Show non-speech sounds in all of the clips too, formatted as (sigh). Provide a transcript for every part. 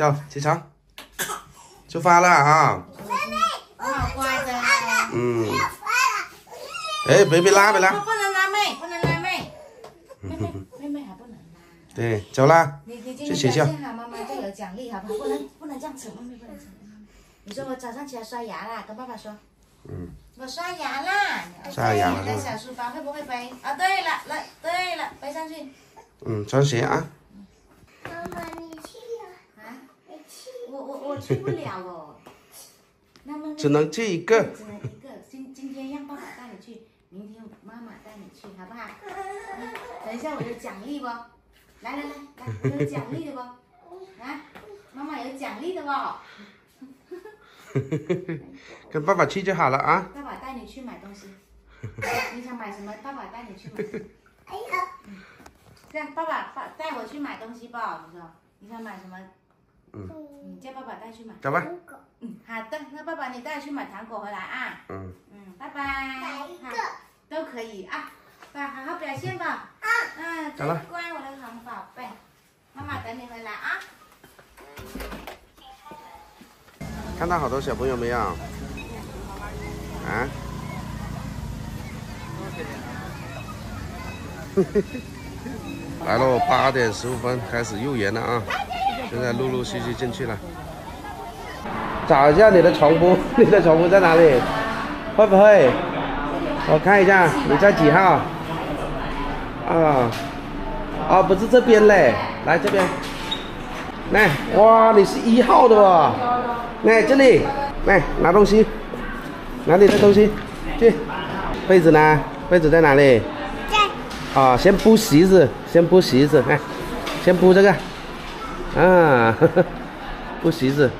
走，起床，出发了啊！好乖的。嗯。哎，别别拉，别拉。不能拉妹，不能拉妹。妹妹，妹妹还不能拉。对，走啦。你你今天表现好，妈妈就有奖励，好不好？不能不能这样扯，妹妹不能扯。你说我早上起来刷牙啦，跟爸爸说。嗯。我刷牙啦。刷牙了。带小书包会不会背？啊，对了，来，对了，背上去。嗯，穿鞋啊。妈妈？你去？我我我去不了哦。那么。只能去一个。只能一个。今今天让爸爸带你去，明天妈妈带你去，好不好？等一下我有奖励不？来来来来，我有奖励的不？啊，妈妈有奖励的不？(laughs) 跟爸爸去就好了啊！爸爸带你去买东西，你想买什么？爸爸带你去买。哎呀，这样爸爸爸带我去买东西吧？你说你想买什么？嗯，你叫爸爸带去买。走吧。嗯，好的，那爸爸你带去买糖果回来啊。嗯。嗯，拜拜。哪一个？都可以啊，爸好好表现吧。啊。嗯，真乖，我的好宝贝。妈妈等你回来啊。看到好多小朋友没有？啊？(laughs) 来喽，八点十五分开始入园了啊！现在陆陆续续进去了。找一下你的床铺，(laughs) 你的床铺在哪里？会不会？我看一下，你在几号？啊？啊，不是这边嘞，来这边。来，哇，你是一号的吧？来这里，来拿东西，拿你的东西，去。被子呢？被子在哪里？在。啊，先铺席子，先铺席子，来，先铺这个。啊，(laughs) 铺席子。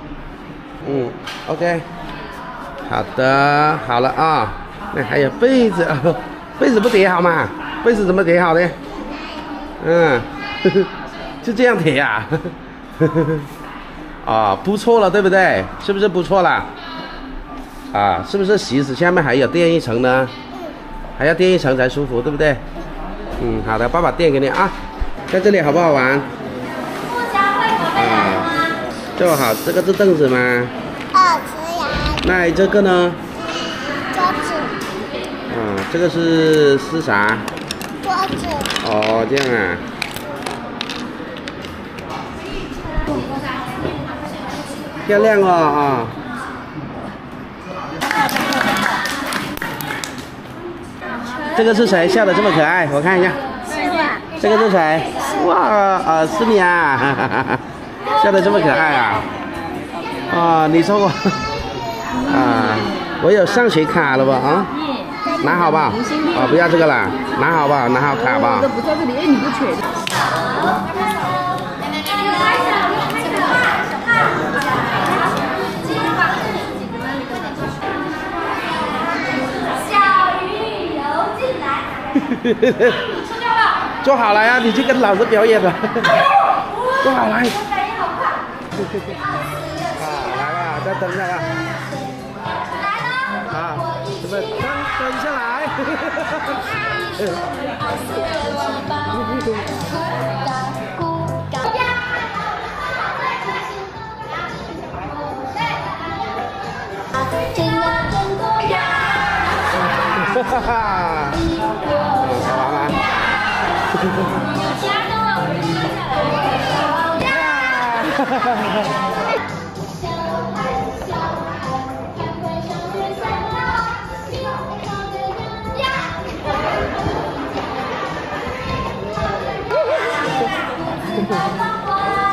嗯，OK。好的，好了啊。那还有被子，(laughs) 被子不叠好吗？被子怎么叠好的？嗯，呵 (laughs) 呵就这样叠呀。啊，铺错了，对不对？是不是铺错了？啊，是不是席子下面还有垫一层呢？还要垫一层才舒服，对不对？嗯，好的，爸爸垫给你啊。在这里好不好玩？啊，坐好，这个是凳子吗？哦，可以。那这个呢？桌子。啊，这个是是啥？桌子。哦，这样啊。漂亮哦啊！这个是谁笑的这么可爱？我看一下。这个是谁？哇啊，是你啊！笑得这么可爱啊！啊，你说我 (laughs) 啊，我有上学卡了吧？啊，拿好吧。啊，不要这个了，拿好吧，拿好卡吧。不在这里，哎，你不缺。坐好了呀，你去跟老师表演吧。(laughs) 坐好来。啊，来了，再等一下吧。来了。啊，准备等等下来。(laughs) 哈哈。有家好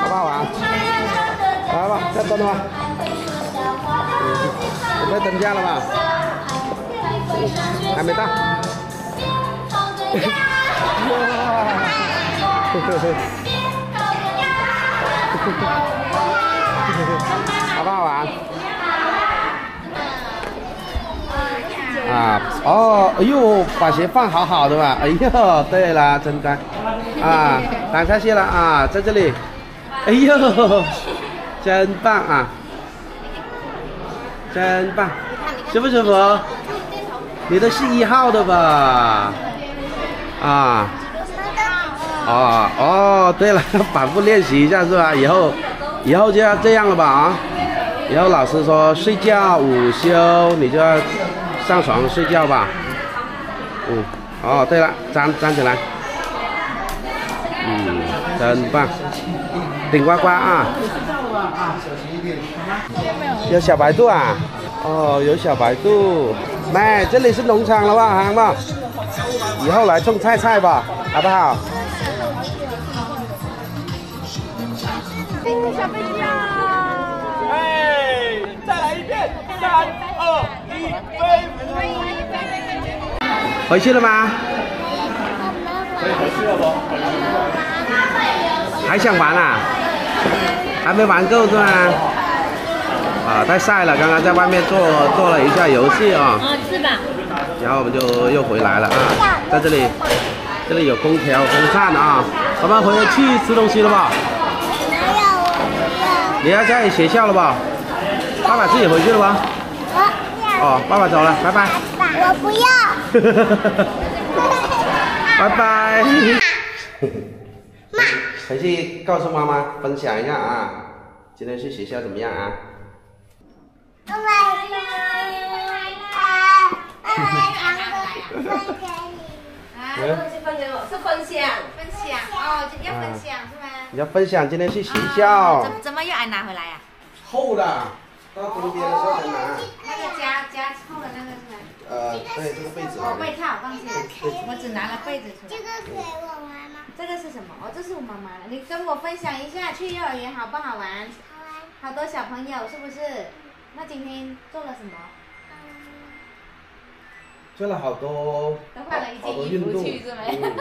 不好玩？来吧，再等等吧。准备等价了吧？还没到。好不好玩？啊哦，哎呦，把鞋放好好的吧？哎呦，对了，真乖啊！打下去了啊，在这里。哎呦，真棒啊！真棒，舒不舒服？你的是一号的吧？啊。哦哦，对了，(laughs) 反复练习一下是吧？以后以后就要这样了吧啊！以后老师说睡觉午休，你就要上床睡觉吧。嗯，哦，对了，站站起来。嗯，真棒，顶呱呱啊！有小白兔啊？哦，有小白兔。来，这里是农场了吧，好吗？以后来种菜菜吧，好不好？小飞机啊！哎，再来一遍，三二一，飞！回去了吗？可以回去了不？还想玩啊？还没玩够是吗？啊，太晒了，刚刚在外面做做了一下游戏啊。啊，是吧？然后我们就又回来了啊，在这里，这里有空调、风扇啊。我们回去吃东西了吧？你要在学校了吧？爸爸自己回去了吧？哦，爸爸走了，拜拜。我不要。(laughs) 拜拜。回去告诉妈妈，分享一下啊，今天去学校怎么样啊？妈妈，妈妈糖分给你。是分享，是分享，分享哦，就要分享是吗？你要分享今天去学校，怎怎么又爱拿回来呀？厚的，到冬天的时候才拿。那个加加厚的那个是吗？呃，对，这个被子。哦，被套，放心，我只拿了被子出来。这个给我妈妈。这个是什么？哦，这是我妈妈的。你跟我分享一下去幼儿园好不好玩？好玩。好多小朋友是不是？那今天做了什么？做了好多，都换了一好件衣多运动，服去是吗？嗯，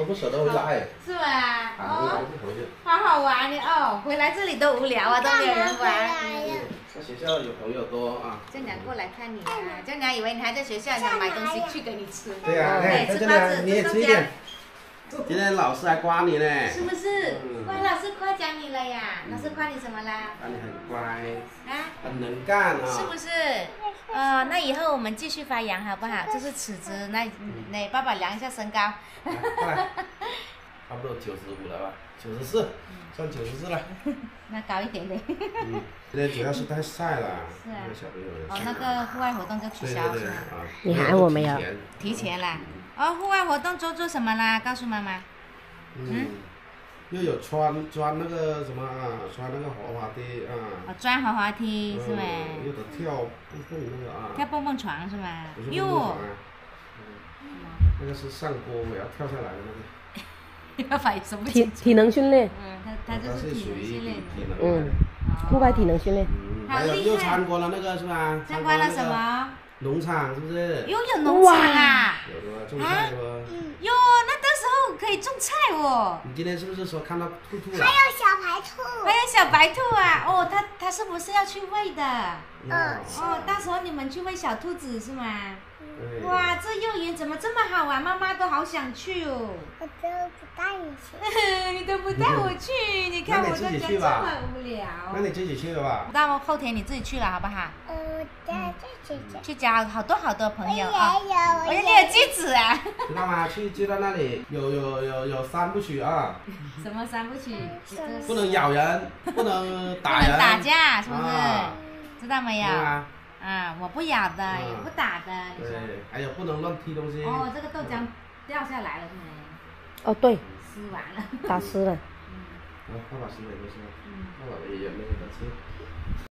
都不舍得回家哎。是吧？啊，回来哦，就回去。好好玩的哦！回来这里都无聊啊，都没有人玩。在学校有朋友多啊。正娘过来看你啊！正娘以为你还在学校，想买东西去给你吃。对啊，对，吃包子，吃豆浆吃一点。。今天老师还夸你呢，是不是嗯？乖老师夸奖你了呀？老师夸你什么啦？夸，你很乖，啊？很能干啊。是不是？呃，那以后我们继续发扬好不好？这是尺子，那那爸爸量一下身高。差不多九十五了吧？九十四，算九十四了。(laughs) 那高一点点。嗯，今天主要是太晒了，是啊那个小朋友的哦，那个户外活动就取对对对消是吗？啊。你喊我没有提前提前啦。哦，户外活动做做什么啦？告诉妈妈。嗯，又有穿穿那个什么啊，穿那个滑滑梯啊。哦，钻滑滑梯是吗？嗯又得跳蹦蹦那个啊。跳蹦蹦床是吗不是？蹦蹦床哟啊，，嗯，那个是上坡我要跳下来的那个。(laughs) (laughs) 体体能训练，嗯，他他是体属于能训练嗯的。户外体能训练。嗯，好还有厉害又参观了那个是吧？参观了什么？农场是不是？有有农场啊！有的吧，种菜的吧。哟，那到时候可以种菜哦。你今天是不是说看到兔兔了？还有小白兔。还有小白兔啊！哦，它它是不是要去喂的？嗯。哦，到时候你们去喂小兔子是吗？对。哇，这幼儿园怎么这么好玩？妈妈都好想去哦。我都不带你去。(laughs) 你都不带我去，(laughs) 你看我在家这么无聊。那你自己去了吧？到后天你自己去了好不好？呃，我带这姐姐。去交好多好多朋友啊！我我有你也有戒指啊！知道吗？去去到那里有有有有三部曲啊，什么三部曲？不能咬人，不能打人，能打架，是不是啊？知道没有？啊，啊，我不咬的，嗯也不打的。对，还有不能乱踢东西。哦，这个豆浆掉下来了是没？哦，对，吃完了。打湿了。嗯，爸爸洗脸都是，爸爸也有那个的吃。